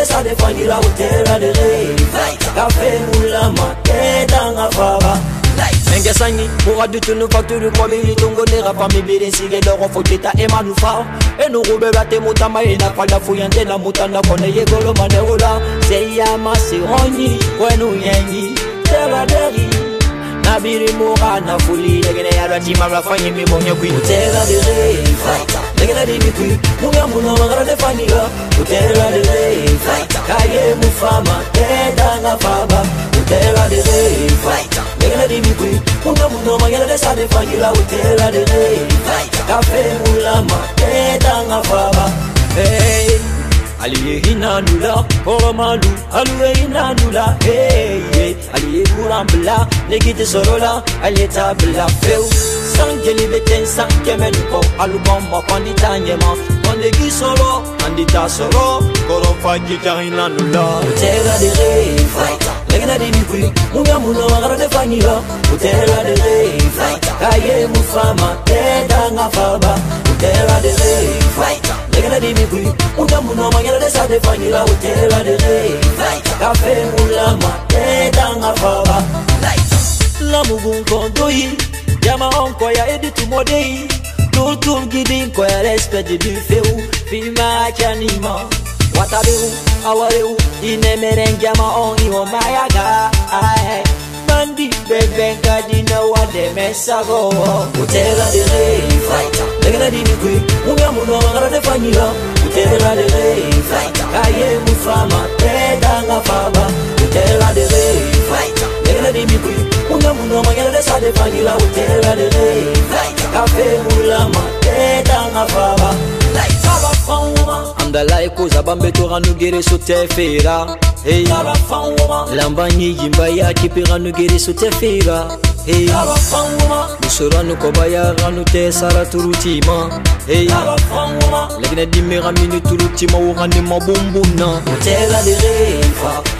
de sa defangira butera dere kafemula maketanga faba menge sangi muradutunu fatulu kobili tungonera pamibili nsige loro fotita emanufa enurubela te mutama ena fala fuyantela mutanda kone yegolomaneola seyamasironi kwenu yengi teladeri nabirimukana fulile kene yalwa tima lwafanye mibonye kwi uteka dereifa ngena dini kwi mungamuna mangara nefanila utela dereifa kaye mufama tetanga faba utela dereifa ngena dini kwi mungamuna mangara nesanefanila utela dereifa kafe mulama tetanga faba hey aliye hinanula poromalu aluwe hinanula hey bila Negiti sorola, aleta soro, andita soro Koro faji nula Utera de re, fighter Legna de bikuli, munga muna wagara de fanila Utera de re, fighter Kaye mufama, te danga faba Utera de re, fighter legenda de bikuli, munga muna de sa de fanila Utera de re, fighter Kafe mulama, teta nga faba mugu nkɔntoyi yama ɔnkɔ ya edi tumɔdeyi tutum gidi nkɔ ya lɛsipɛti bi fewu fimaca nimɔ watabewu awarewu inɛmɛrɛ njama ɔn iwɔ mayaga ayɛ mandi bɛbɛ nka di na wa dɛmɛ sagɔwɔ. kutɛra de re faita lɛgɛlɛ di ni koe mun bɛ mun dɔn ala tɛ fa ɲinan kutɛra de re faita k'a ye mun faama bɛɛ da n ka faaba. la esadefangila kutela lele kafebula matetanga faba andala ekoza bambetora nugereso fera hey. lamba nyiyimba yakipera nugereso tefera hey. musoranu kobayaranu tesara turutima hey. lekine dimera mini turutima worane mabumbuna utela lerefa